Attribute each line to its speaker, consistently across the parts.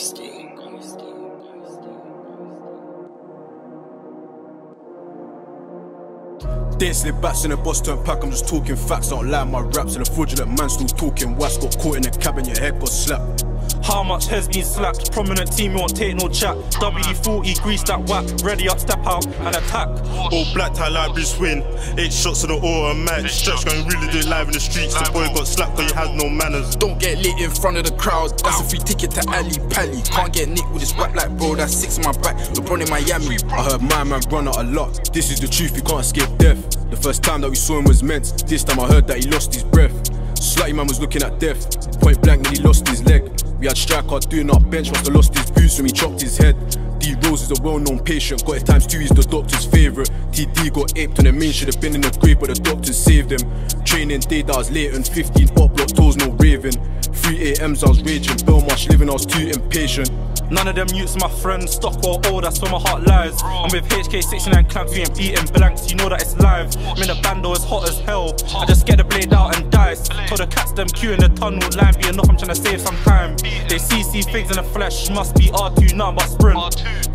Speaker 1: Ghosty.
Speaker 2: Didn't slip in the boss turn pack, I'm just talking facts, don't lie. My raps and the fraudulent man still talking. Wax got caught in the cabin, your head got slapped.
Speaker 3: How much has been slapped? Prominent team, won't take no chat. W40, grease that whack. Ready up, step out and attack.
Speaker 4: All black tie library swing. Eight shots on the automatic. Stretch going really do live in the streets. The boy got slapped cause he had no manners.
Speaker 5: Don't get lit in front of the crowd. That's a free ticket to Ali Pally. Can't get nicked with this rap like bro. That's six in my back. LeBron in Miami.
Speaker 2: I heard my man run out a lot. This is the truth, you can't escape death. The first time that we saw him was meant. This time I heard that he lost his breath. Slutty man was looking at death. Point blank, then he lost his leg. We had striker doing our bench, must have lost his boots when he chopped his head. D Rose is a well known patient, got it times two, he's the doctor's favourite. TD got aped on the main, should have been in the grave, but the doctors saved him. Training day that was late and 15 pop block toes, no raving. 3 AMs, I was raging. Belmarsh living, I was too impatient.
Speaker 3: None of them youths, my friends, stock or old, that's where my heart lies. I'm with HK69 clamps, we ain't beating blanks, you know that it's live. I'm in the bando, it's hot as hell. I just get the blade out and dice. Told the cats them queue in the tunnel, line be enough, I'm trying to save some time. They see things in the flesh, must be R2, nothing but sprint.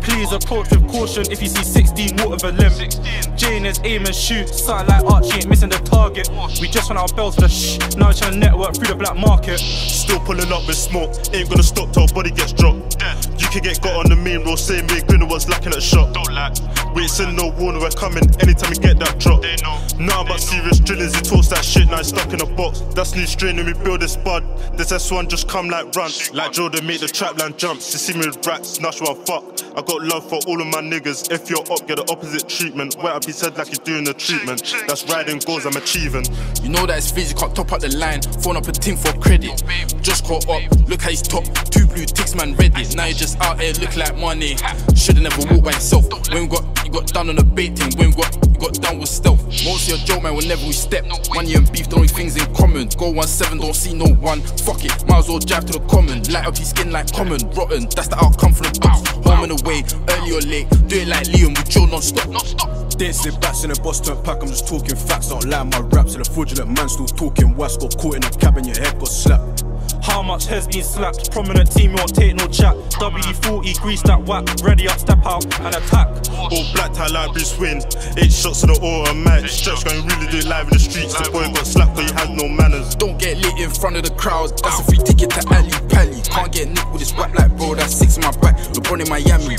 Speaker 3: Please approach with caution if you see 16, water the limb. Jane is aim and shoot, something like Archie ain't missing the target. We just want our bells for the shh, now we're trying to network through the black market.
Speaker 4: Still pulling up with smoke. Ain't gonna stop till body gets dropped. Can get got on the main road, saying me grinning was lacking at shot. Don't lack. We ain't sending no warning, we're coming anytime we get that drop. Nothing but serious drillings, he talks that shit, now he's stuck in a box. That's new strain and we build this bud. This S1 just come like run. Like Jordan make the trap line jumps. You see me with rats, she want fuck. I got love for all of my niggas. If you're up, get the opposite treatment. Wet up his head like he's doing the treatment. That's riding goals I'm achieving.
Speaker 5: You know that it's you can't top up the line. Phone up a team for credit. Just caught up, look how he's top. Two blue ticks, man, ready. Now you just out here look like money. Shoulda never walked by himself. When got, you got done on the bait thing. When got, got down with stealth. Most of your joke, man, whenever we step. Money and beef, the only things in common. Go one seven, don't see no one. Fuck it, might as well drive to the common. Light up his skin like common. Rotten, that's the outcome from the box. Home and away, early or late. Do it like Liam, we drill non stop. Non stop.
Speaker 2: Didn't slip back in the boss turn pack, I'm just talking facts, don't lie. My raps and the fraudulent man still talking. Wax got caught in the cabin, your head got slapped.
Speaker 3: How much has been slapped? Prominent team, won't take no chat. W40, grease that whack. Ready up, step out and attack.
Speaker 4: All black tie library swing. Eight shots on the automatic. Stretch going really do live in the streets. The boy got slapped cause he had no manners.
Speaker 5: Don't get lit in front of the crowd. That's a free ticket to Ali Pally. Can't get nicked with this rap like bro. That's six in my back. LeBron in Miami.